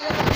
you